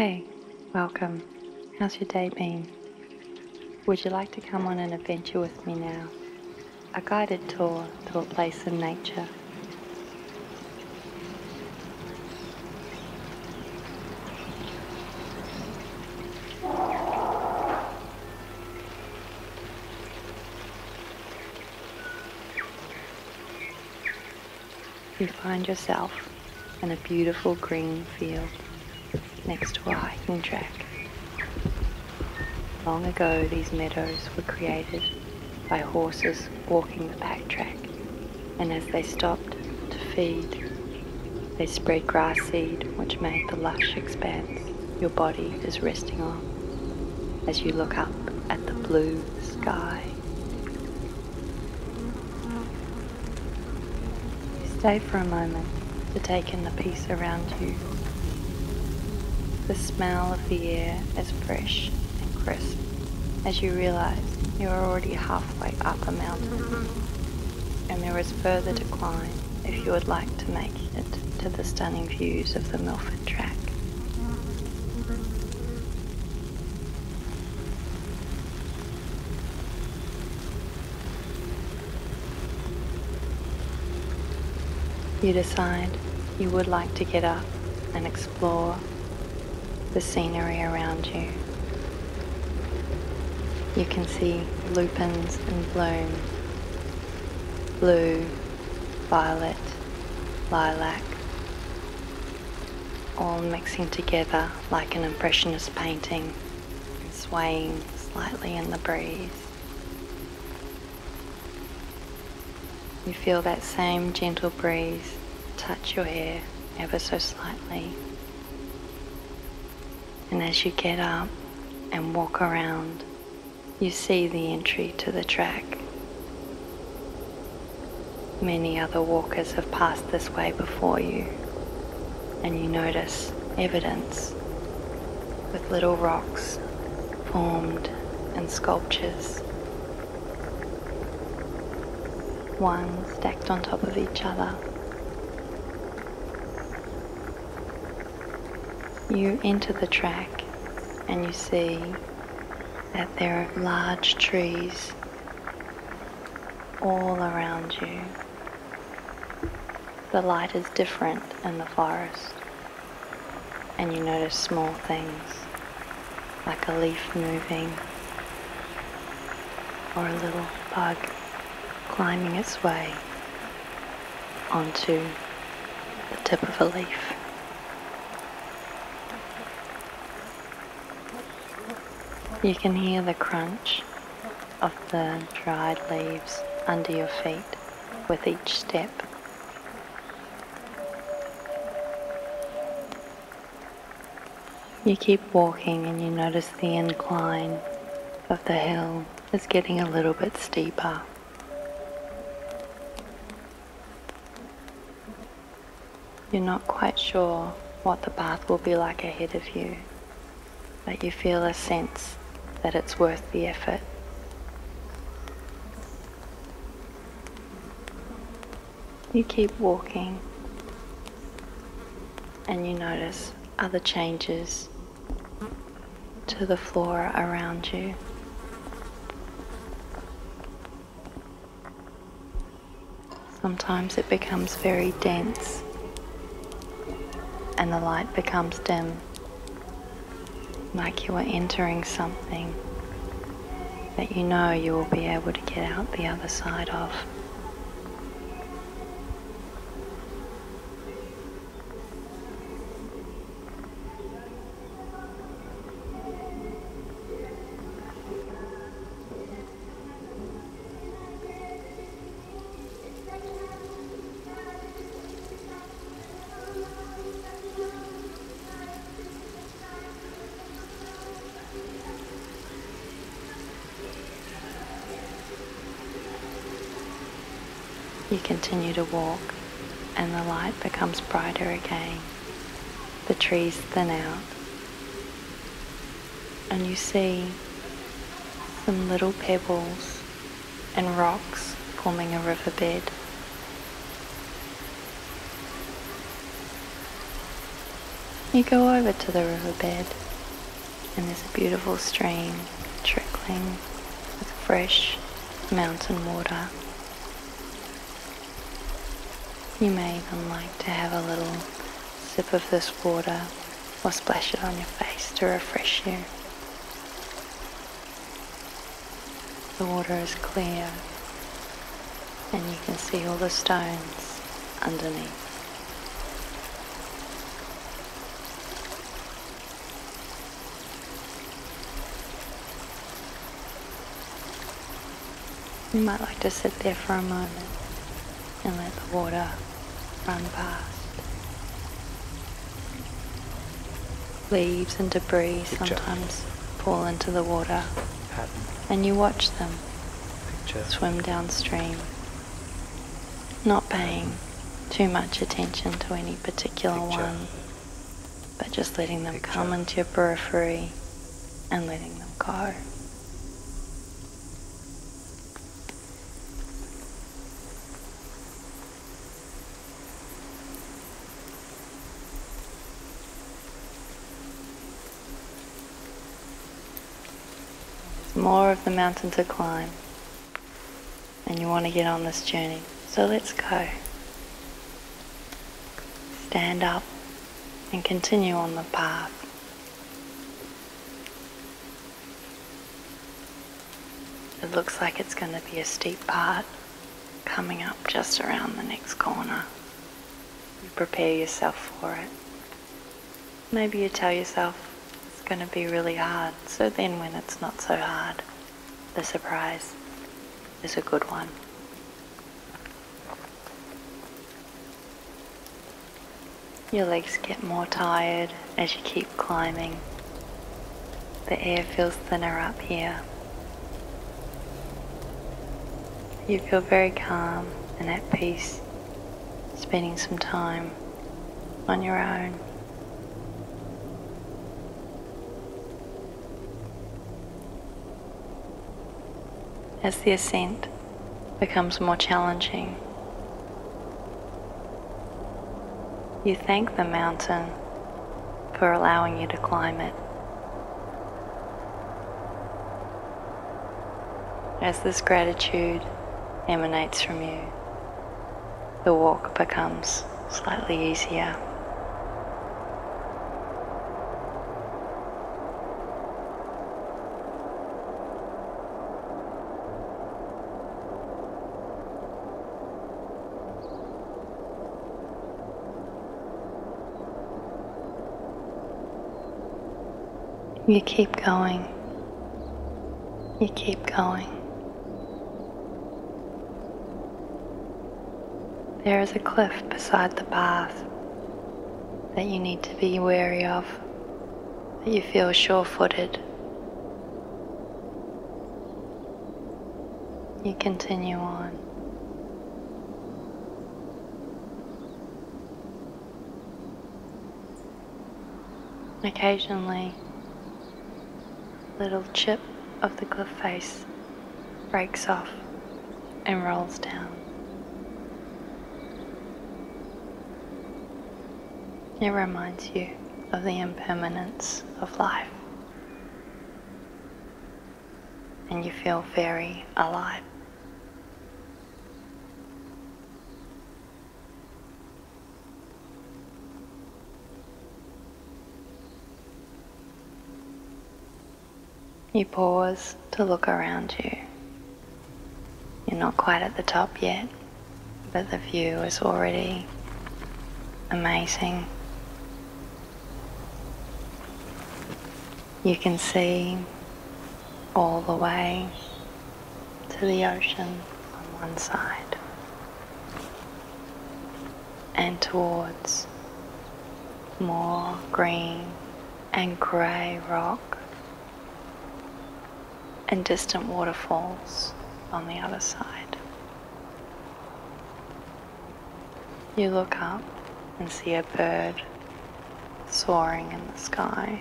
Hey, welcome. How's your day been? Would you like to come on an adventure with me now? A guided tour to a place in nature. You find yourself in a beautiful green field next to a hiking track. Long ago, these meadows were created by horses walking the pack track, and as they stopped to feed, they spread grass seed which made the lush expanse your body is resting on as you look up at the blue sky. You stay for a moment to take in the peace around you the smell of the air is fresh and crisp as you realize you are already halfway up a mountain and there is further to climb if you would like to make it to the stunning views of the Milford Track. You decide you would like to get up and explore the scenery around you. You can see lupins in bloom, blue, violet, lilac, all mixing together like an impressionist painting, and swaying slightly in the breeze. You feel that same gentle breeze touch your hair ever so slightly. And as you get up and walk around, you see the entry to the track. Many other walkers have passed this way before you, and you notice evidence with little rocks formed and sculptures, one stacked on top of each other. You enter the track and you see that there are large trees all around you. The light is different in the forest and you notice small things like a leaf moving or a little bug climbing its way onto the tip of a leaf. You can hear the crunch of the dried leaves under your feet with each step. You keep walking and you notice the incline of the hill is getting a little bit steeper. You're not quite sure what the path will be like ahead of you, but you feel a sense that it's worth the effort. You keep walking and you notice other changes to the flora around you. Sometimes it becomes very dense and the light becomes dim like you are entering something that you know you will be able to get out the other side of. You continue to walk and the light becomes brighter again. The trees thin out and you see some little pebbles and rocks forming a riverbed. You go over to the riverbed and there's a beautiful stream trickling with fresh mountain water. You may even like to have a little sip of this water or splash it on your face to refresh you. The water is clear and you can see all the stones underneath. You might like to sit there for a moment and let the water run past. Leaves and debris Picture. sometimes fall into the water Pattern. and you watch them Picture. swim downstream, not paying too much attention to any particular Picture. one, but just letting them come into your periphery and letting them go. More of the mountain to climb, and you want to get on this journey. So let's go. Stand up and continue on the path. It looks like it's going to be a steep part coming up just around the next corner. You prepare yourself for it. Maybe you tell yourself going to be really hard, so then when it's not so hard, the surprise is a good one. Your legs get more tired as you keep climbing. The air feels thinner up here. You feel very calm and at peace, spending some time on your own. As the ascent becomes more challenging, you thank the mountain for allowing you to climb it. As this gratitude emanates from you, the walk becomes slightly easier. You keep going. You keep going. There is a cliff beside the path that you need to be wary of, that you feel sure footed. You continue on. Occasionally, little chip of the cliff face breaks off and rolls down. It reminds you of the impermanence of life. And you feel very alive. You pause to look around you. You're not quite at the top yet, but the view is already amazing. You can see all the way to the ocean on one side and towards more green and grey rock and distant waterfalls on the other side. You look up and see a bird soaring in the sky.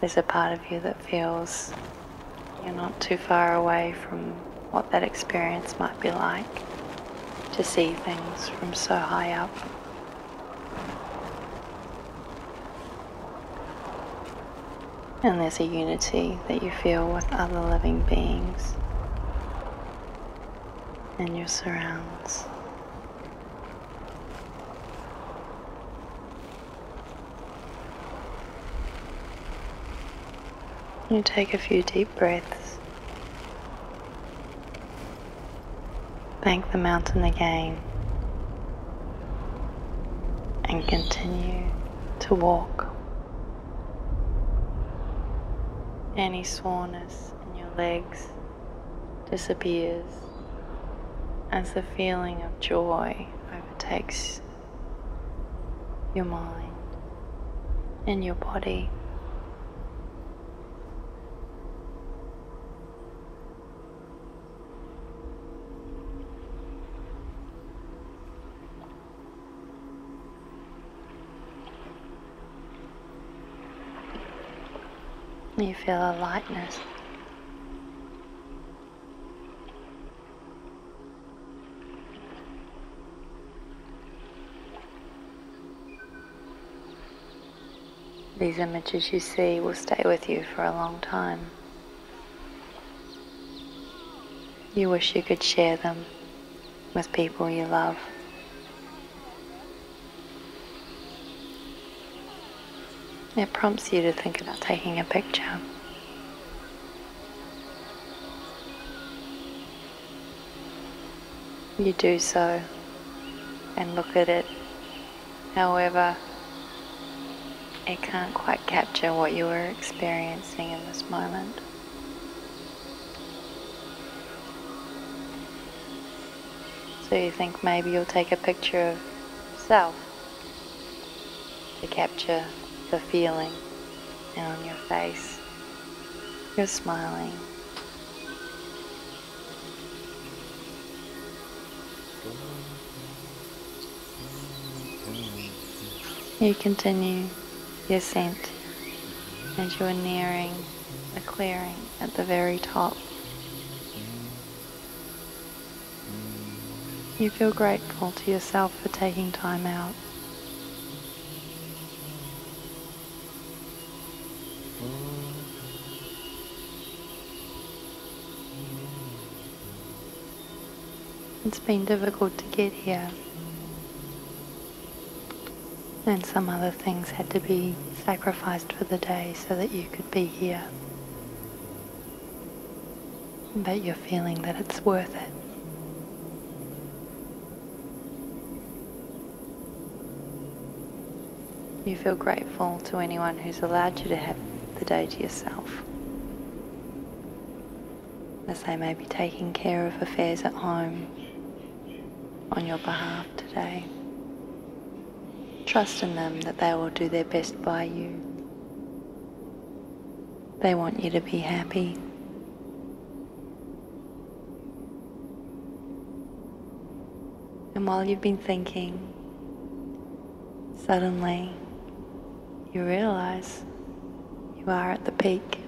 There's a part of you that feels you're not too far away from what that experience might be like. to see things from so high up. And there's a unity that you feel with other living beings and your surrounds. You take a few deep breaths. Thank the mountain again and continue to walk. Any soreness in your legs disappears as the feeling of joy overtakes your mind and your body. You feel a lightness. These images you see will stay with you for a long time. You wish you could share them with people you love. It prompts you to think about taking a picture. You do so and look at it. However, it can't quite capture what you are experiencing in this moment. So you think maybe you'll take a picture of yourself to capture the feeling and on your face. You're smiling. You continue your ascent as you are nearing the clearing at the very top. You feel grateful to yourself for taking time out. It's been difficult to get here. And some other things had to be sacrificed for the day so that you could be here. But you're feeling that it's worth it. You feel grateful to anyone who's allowed you to have the day to yourself. As they may be taking care of affairs at home on your behalf today. Trust in them that they will do their best by you. They want you to be happy. And while you've been thinking, suddenly you realize you are at the peak.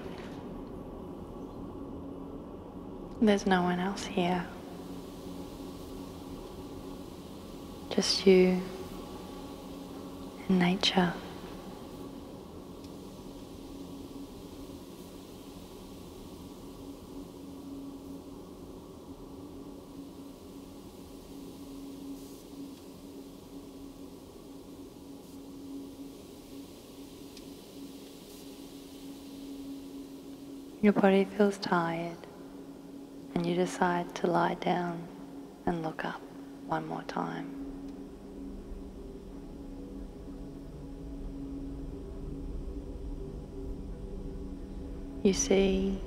There's no one else here. Just you and nature. Your body feels tired and you decide to lie down and look up one more time. You see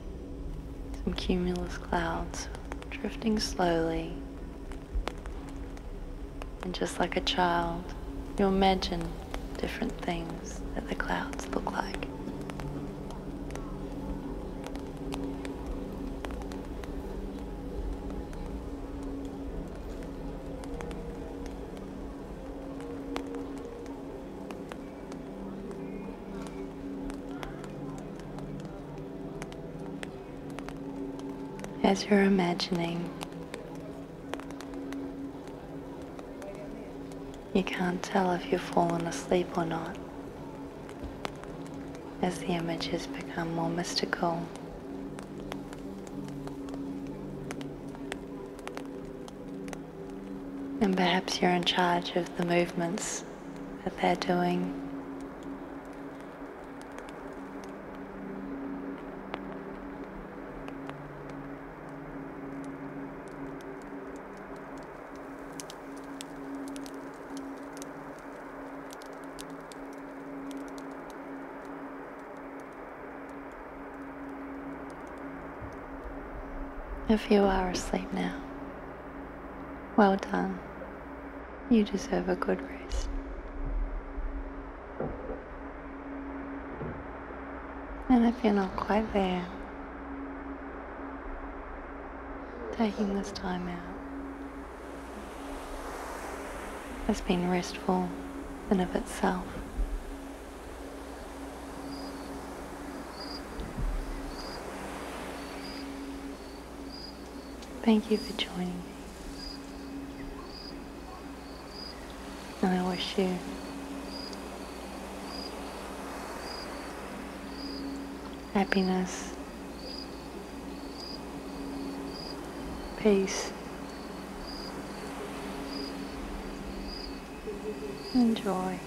some cumulus clouds drifting slowly. And just like a child, you imagine different things that the clouds look like. As you're imagining You can't tell if you've fallen asleep or not as the images become more mystical. And perhaps you're in charge of the movements that they're doing. If you are asleep now, well done. You deserve a good rest. And if you're not quite there, taking this time out has been restful in of itself. Thank you for joining me. And I wish you happiness, peace, and joy.